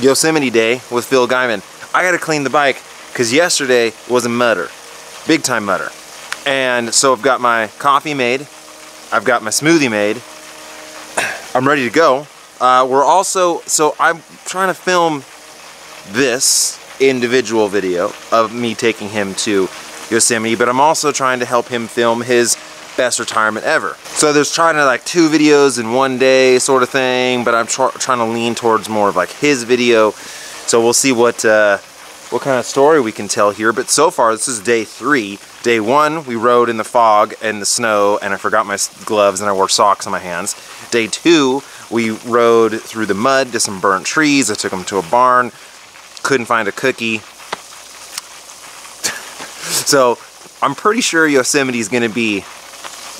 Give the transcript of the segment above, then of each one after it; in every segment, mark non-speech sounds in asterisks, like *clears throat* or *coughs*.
Yosemite Day with Phil Gaimon. I gotta clean the bike because yesterday was a mutter, big time mutter. And so I've got my coffee made, I've got my smoothie made, *clears throat* I'm ready to go. Uh, we're also, so I'm trying to film this individual video of me taking him to Yosemite, but I'm also trying to help him film his best retirement ever. So there's trying to like two videos in one day sort of thing, but I'm tr trying to lean towards more of like his video. So we'll see what uh, what kind of story we can tell here. But so far, this is day three. Day one, we rode in the fog and the snow, and I forgot my gloves and I wore socks on my hands. Day two, we rode through the mud to some burnt trees. I took them to a barn. Couldn't find a cookie. *laughs* so I'm pretty sure Yosemite is gonna be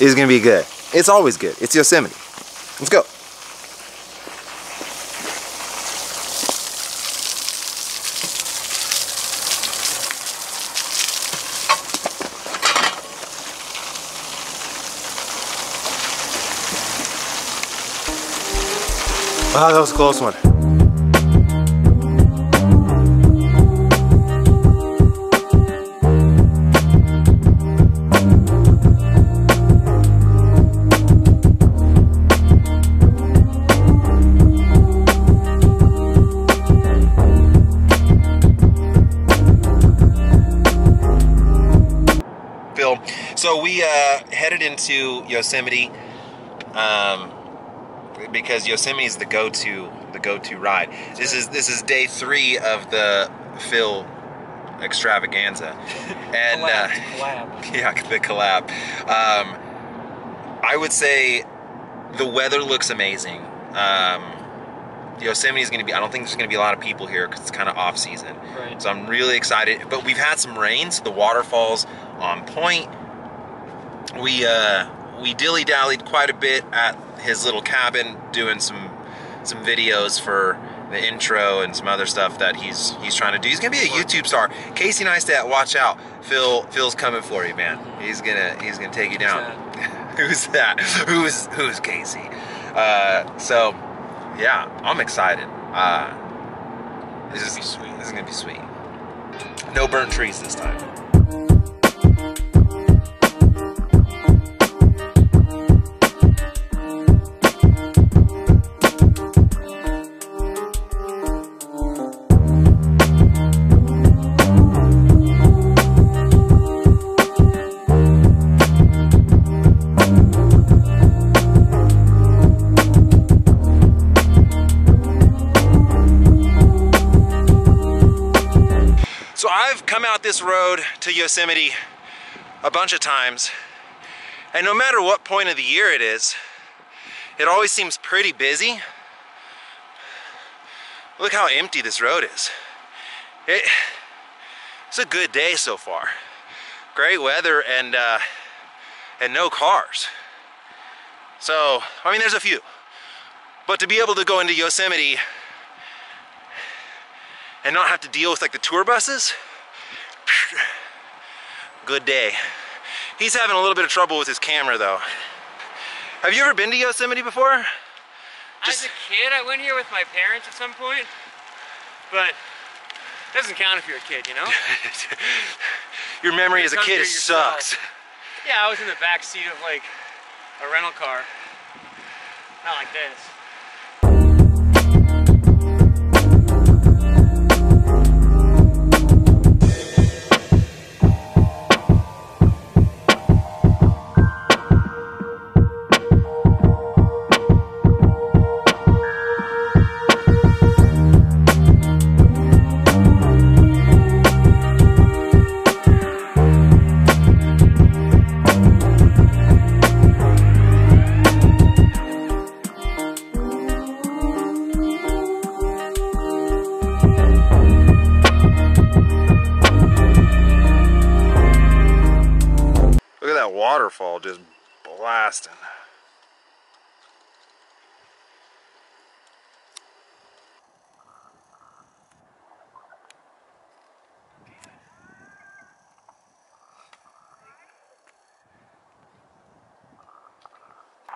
is gonna be good. It's always good. It's Yosemite. Let's go. Wow, that was a close one. We uh, headed into Yosemite. Um, because Yosemite is the go-to the go-to ride. This is this is day three of the Phil extravaganza, *laughs* and uh, collab. *laughs* yeah, the collab. Um, I would say the weather looks amazing. Um, Yosemite is going to be. I don't think there's going to be a lot of people here because it's kind of off season. Right. So I'm really excited. But we've had some rain, so the waterfalls on point. We uh, we dilly dallied quite a bit at his little cabin, doing some some videos for the intro and some other stuff that he's he's trying to do. He's gonna be a YouTube star. Casey Neistat, watch out. Phil Phil's coming for you, man. He's gonna he's gonna take you down. *laughs* Who's that? Who's who's Casey? Uh, so yeah, I'm excited. Uh, this is be sweet. This is gonna be sweet. No burnt trees this time. I've come out this road to Yosemite a bunch of times, and no matter what point of the year it is, it always seems pretty busy. Look how empty this road is. It, it's a good day so far. Great weather and uh, and no cars. So, I mean, there's a few. But to be able to go into Yosemite and not have to deal with like the tour buses, good day. He's having a little bit of trouble with his camera though. Have you ever been to Yosemite before? Just- As a kid, I went here with my parents at some point, but it doesn't count if you're a kid, you know? *laughs* Your memory as a kid sucks. yeah, I was in the back seat of like a rental car. Not like this. Blasting.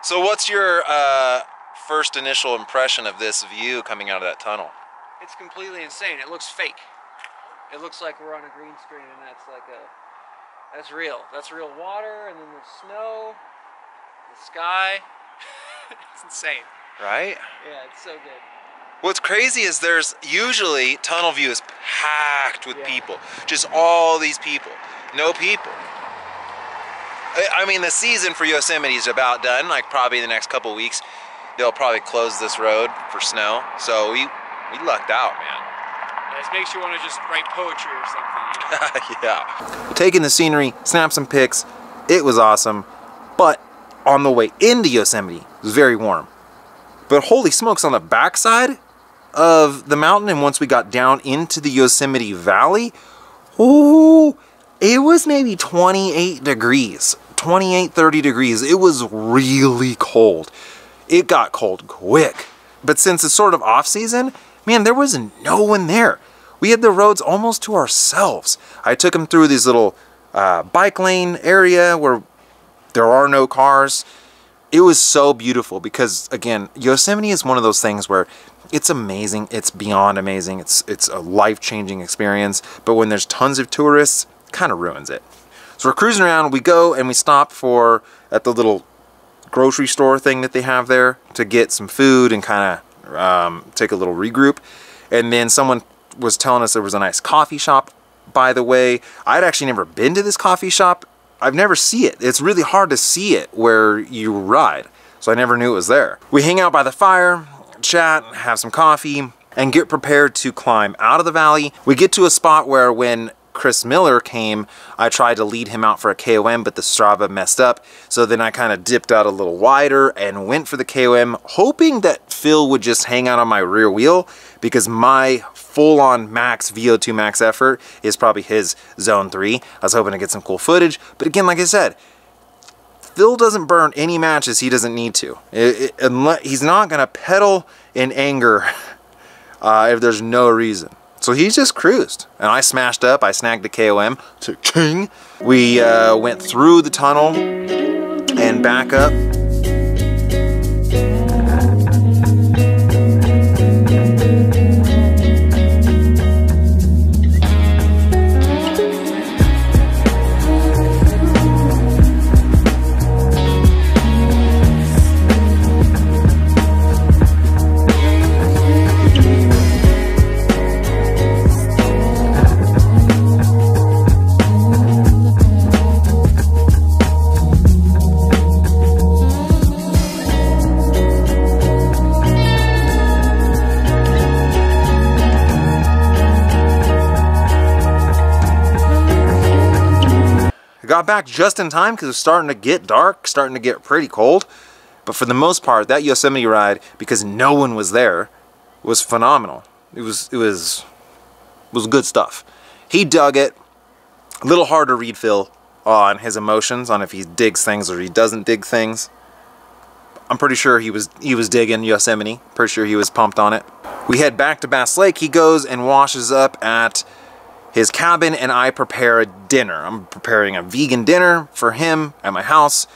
So what's your uh, first initial impression of this view coming out of that tunnel? It's completely insane. It looks fake. It looks like we're on a green screen and that's like a that's real. That's real water and then the snow, the sky. *laughs* it's insane. Right? Yeah, it's so good. What's crazy is there's usually tunnel view is packed with Yeah. people. Just all these people. No people. I I mean, the season for Yosemite is about done. Like probably in the next couple weeks, they'll probably close this road for snow. So we we lucked out, man. Yeah, this makes you want to just write poetry or something. You know? *laughs* yeah. Taking the scenery, snap some pics. It was awesome. But on the way into Yosemite, it was very warm. But holy smokes, on the backside of the mountain, and once we got down into the Yosemite Valley, ooh, it was maybe 28 degrees. 28, 30 degrees. It was really cold. It got cold quick. But since it's sort of off season, man, there was no one there. We had the roads almost to ourselves. I took them through this little uh, bike lane area where there are no cars. It was so beautiful because again, Yosemite is one of those things where it's amazing. It's beyond amazing. It's it's a life-changing experience. But when there's tons of tourists, kind of ruins it. So we're cruising around. We go and we stop for at the little grocery store thing that they have there to get some food and kind of um, take a little regroup. And then someone was telling us there was a nice coffee shop. By the way, I'd actually never been to this coffee shop. I've never see it. It's really hard to see it where you ride. So I never knew it was there. We hang out by the fire, chat, have some coffee, and get prepared to climb out of the valley. We get to a spot where when Chris Miller came, I tried to lead him out for a KOM, but the Strava messed up. So then I kind of dipped out a little wider and went for the KOM, hoping that Phil would just hang out on my rear wheel because my full-on max VO2 max effort is probably his zone 3. I was hoping to get some cool footage, but again, like I said, Phil doesn't burn any matches he doesn't need to. It- it- he's not going to pedal in anger *laughs* uh, if there's no reason. So he just cruised. And I smashed up. I snagged the KOM to King. *laughs* We uh, went through the tunnel and back up. Got back just in time because it was starting to get dark, starting to get pretty cold. But for the most part, that Yosemite ride, because no one was there, was phenomenal. It was it was was good stuff. He dug it. A little hard to read Phil on his emotions, on if he digs things or he doesn't dig things. I'm pretty sure he was he was digging Yosemite. Pretty sure he was pumped on it. We head back to Bass Lake. He goes and washes up at his cabin and I prepare a dinner. I'm preparing a vegan dinner for him at my house.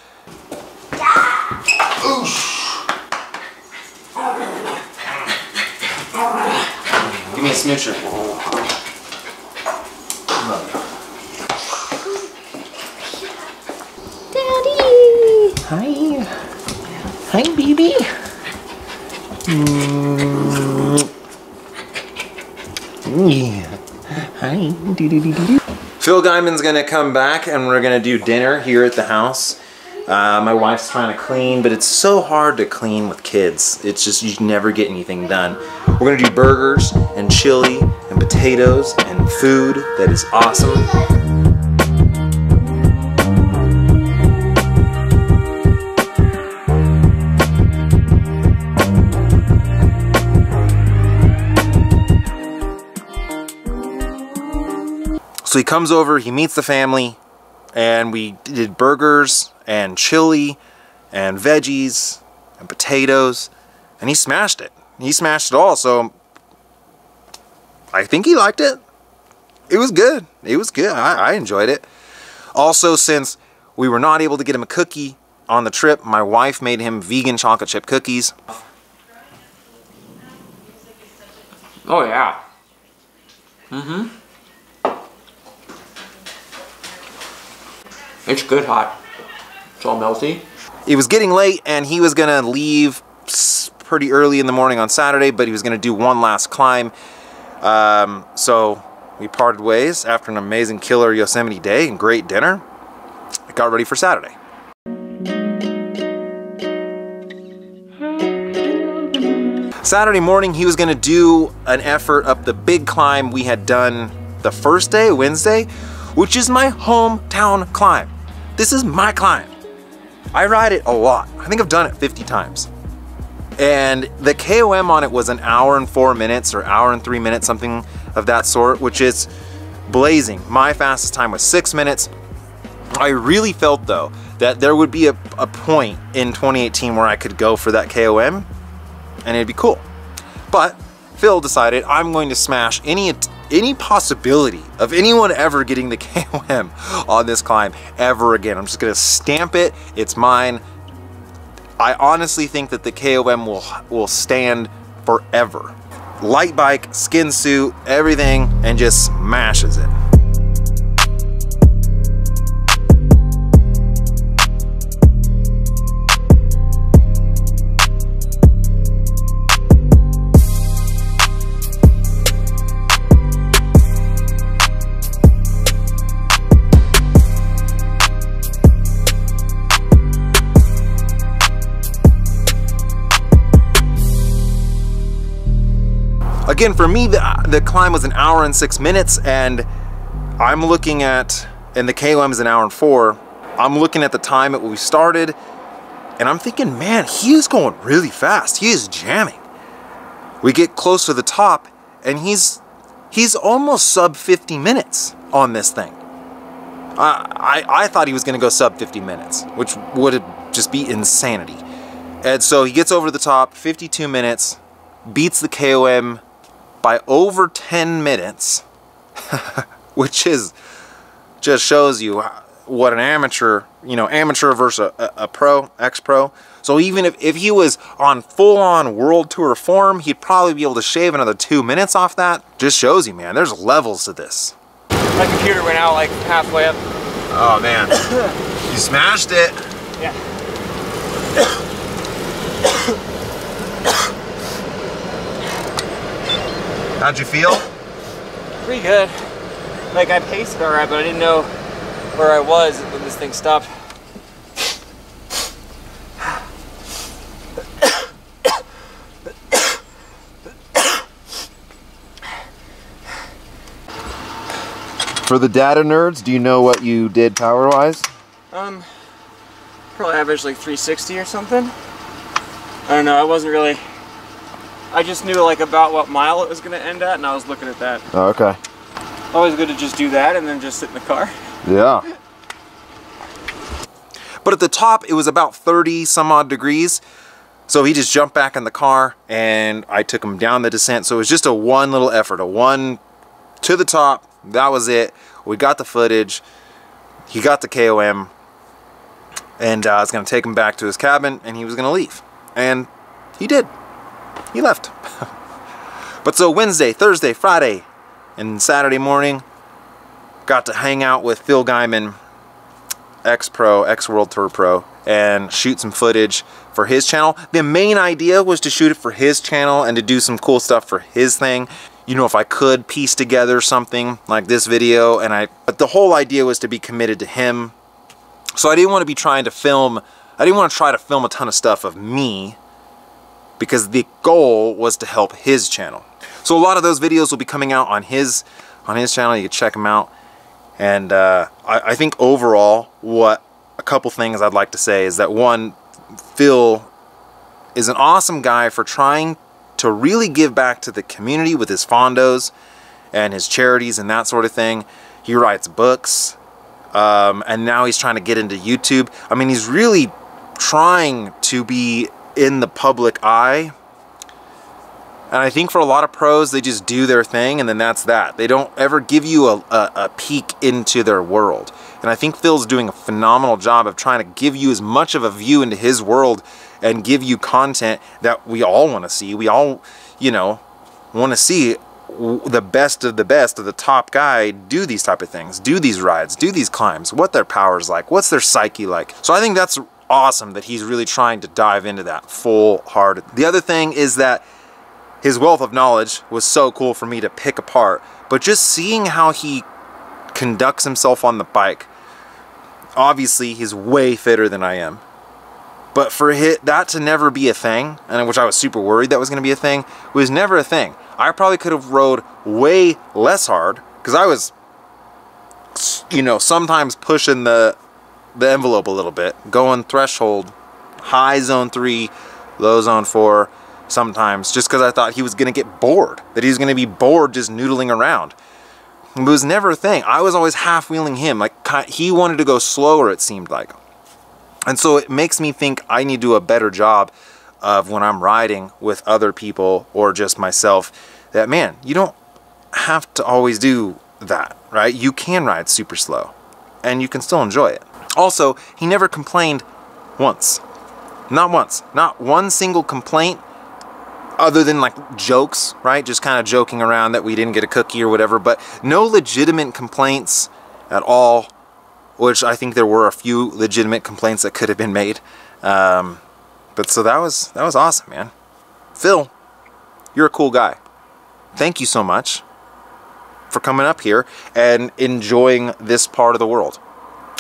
Give me a smoocher. Daddy! Hi. Hi, baby. Mm. Mm, yeah. Hi. Phil Gaimon's gonna come back and we're gonna do dinner here at the house. Uh, my wife's trying to clean, but it's so hard to clean with kids. It's just, you never get anything done. We're gonna do burgers and chili and potatoes and food that is awesome. So he comes over, he meets the family, and we did burgers and chili and veggies and potatoes, and he smashed it. He smashed it all, so I think he liked it. It was good. It was good. I, I enjoyed it. Also, since we were not able to get him a cookie on the trip, my wife made him vegan chocolate chip cookies. Oh yeah. Mm-hmm. It's good hot. It's all melty. It was getting late and he was gonna leave pretty early in the morning on Saturday, but he was gonna do one last climb. Um, so we parted ways after an amazing killer Yosemite day and great dinner. I got ready for Saturday. Saturday morning, he was gonna do an effort up the big climb we had done the first day, Wednesday, which is my hometown climb. This is my climb. I ride it a lot. I think I've done it 50 times. And the KOM on it was an hour and four minutes or hour and three minutes, something of that sort, which is blazing. My fastest time was six minutes. I really felt though that there would be a, a point in 2018 where I could go for that KOM and it'd be cool. But Phil decided I'm going to smash any any possibility of anyone ever getting the *laughs* KOM on this climb ever again. I'm just gonna stamp it. It's mine. I honestly think that the KOM will will stand forever. Light bike, skin suit, everything, and just smashes it. Again, for me, the, the climb was an hour and six minutes, and I'm looking at, and the KOM is an hour and four. I'm looking at the time at we started, and I'm thinking, man, he is going really fast. He is jamming. We get close to the top, and he's he's almost sub 50 minutes on this thing. I, I, I thought he was going to go sub 50 minutes, which would just be insanity. And so he gets over the top, 52 minutes, beats the KOM by over 10 minutes, *laughs* which is just shows you what an amateur, you know, amateur versus a, a, pro, ex-pro. So even if, if he was on full-on world tour form, he'd probably be able to shave another two minutes off that. Just shows you, man, there's levels to this. My computer went out like halfway up. Oh, man. *coughs* you smashed it. Yeah. *coughs* *coughs* How'd you feel? Pretty good. Like I paced it alright, but I didn't know where I was when this thing stopped. For the data nerds, do you know what you did power-wise? Um, probably averaged like 360 or something. I don't know. I wasn't really. I just knew like about what mile it was gonna end at, and I was looking at that. Oh, okay. Always good to just do that and then just sit in the car. Yeah. *laughs* But at the top, it was about 30 some odd degrees. So he just jumped back in the car and I took him down the descent. So it was just a one little effort, a one to the top. That was it. We got the footage. He got the KOM. And uh, I was going to take him back to his cabin and he was going to leave. And he did. He left. *laughs* but so Wednesday, Thursday, Friday, and Saturday morning, got to hang out with Phil Gaimon, ex-pro, ex-World Tour Pro, and shoot some footage for his channel. The main idea was to shoot it for his channel and to do some cool stuff for his thing. You know, if I could piece together something like this video, and I, but the whole idea was to be committed to him. So I didn't want to be trying to film, I didn't want to try to film a ton of stuff of me, because the goal was to help his channel. So a lot of those videos will be coming out on his on his channel. You can check them out. And uh, I, I think overall, what a couple things I'd like to say is that one, Phil is an awesome guy for trying to really give back to the community with his fondos and his charities and that sort of thing. He writes books, um, and now he's trying to get into YouTube. I mean, he's really trying to be in the public eye. And I think for a lot of pros, they just do their thing and then that's that. They don't ever give you a, a, a, peek into their world. And I think Phil's doing a phenomenal job of trying to give you as much of a view into his world and give you content that we all want to see. We all, you know, want to see the best of the best of the top guy do these type of things, do these rides, do these climbs, what their power's like, what's their psyche like. So I think that's awesome that he's really trying to dive into that full hearted. The other thing is that his wealth of knowledge was so cool for me to pick apart, but just seeing how he conducts himself on the bike. Obviously, he's way fitter than I am. But for hit that to never be a thing, and which I was super worried that was going to be a thing, was never a thing. I probably could have rode way less hard because I was, you know, sometimes pushing the the envelope a little bit, going threshold, high zone three, low zone four, sometimes just because I thought he was going to get bored, that he was going to be bored just noodling around. It was never a thing. I was always half wheeling him. Like he wanted to go slower, it seemed like. And so it makes me think I need to do a better job of when I'm riding with other people or just myself that, man, you don't have to always do that, right? You can ride super slow and you can still enjoy it. Also, he never complained once. Not once. Not one single complaint other than like jokes, right? Just kind of joking around that we didn't get a cookie or whatever, but no legitimate complaints at all which I think there were a few legitimate complaints that could have been made. Um, but so that was that was awesome, man. Phil, you're a cool guy. Thank you so much for coming up here and enjoying this part of the world.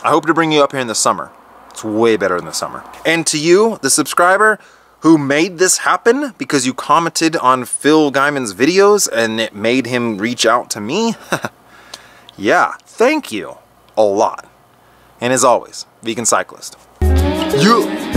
I hope to bring you up here in the summer. It's way better in the summer. And to you, the subscriber who made this happen because you commented on Phil Gaimon's videos and it made him reach out to me. *laughs* yeah, thank you a lot. And as always, vegan cyclist. You.